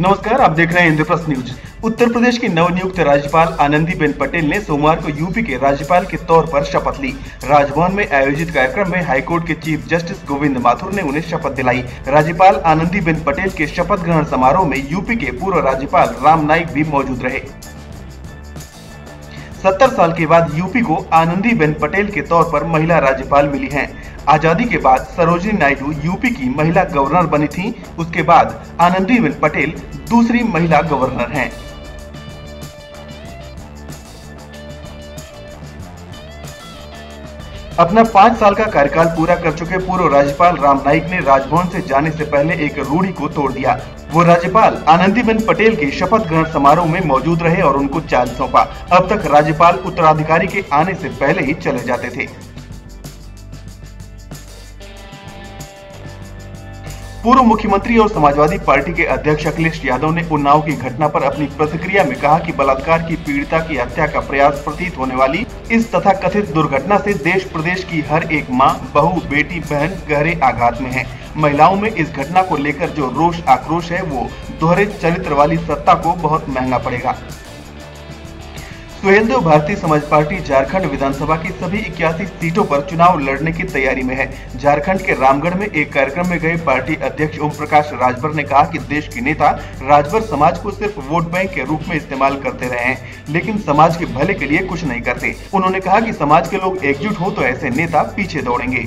नमस्कार, आप देख रहे हैं इंद्रप्रस्थ न्यूज़। उत्तर प्रदेश की नवनियुक्त राज्यपाल आनंदीबेन पटेल ने सोमवार को यूपी के राज्यपाल के तौर पर शपथ ली। राजभवन में आयोजित कार्यक्रम में हाईकोर्ट के चीफ जस्टिस गोविंद माथुर ने उन्हें शपथ दिलाई। राज्यपाल आनंदीबेन पटेल के शपथ ग्रहण समारोह में यूपी के पूर्व राज्यपाल राम नाईक भी मौजूद रहे। सत्तर साल के बाद यूपी को आनंदी बेन पटेल के तौर पर महिला राज्यपाल मिली हैं। आज़ादी के बाद सरोजिनी नायडू यूपी की महिला गवर्नर बनी थी उसके बाद आनंदी बेन पटेल दूसरी महिला गवर्नर हैं अपना पाँच साल का कार्यकाल पूरा कर चुके पूर्व राज्यपाल राम नाईक ने राजभवन से जाने से पहले एक रूढ़ी को तोड़ दिया। वो राज्यपाल आनंदीबेन पटेल के शपथ ग्रहण समारोह में मौजूद रहे और उनको चाल सौंपा। अब तक राज्यपाल उत्तराधिकारी के आने से पहले ही चले जाते थे। पूर्व मुख्यमंत्री और समाजवादी पार्टी के अध्यक्ष अखिलेश यादव ने उन्नाव की घटना पर अपनी प्रतिक्रिया में कहा कि बलात्कार की पीड़िता की हत्या का प्रयास प्रतीत होने वाली इस तथा कथित दुर्घटना से देश प्रदेश की हर एक माँ, बहू बेटी बहन गहरे आघात में है। महिलाओं में इस घटना को लेकर जो रोष आक्रोश है वो दोहरे चरित्र वाली सत्ता को बहुत महँगा पड़ेगा। सुहेलदेव भारतीय समाज पार्टी झारखंड विधानसभा की सभी इक्यासी सीटों पर चुनाव लड़ने की तैयारी में है। झारखंड के रामगढ़ में एक कार्यक्रम में गए पार्टी अध्यक्ष ओम प्रकाश राजभर ने कहा कि देश के नेता राजभर समाज को सिर्फ़ वोट बैंक के रूप में इस्तेमाल करते रहे हैं, लेकिन समाज के भले के लिए कुछ नहीं करते। उन्होंने कहा की समाज के लोग एकजुट हो तो ऐसे नेता पीछे दौड़ेंगे।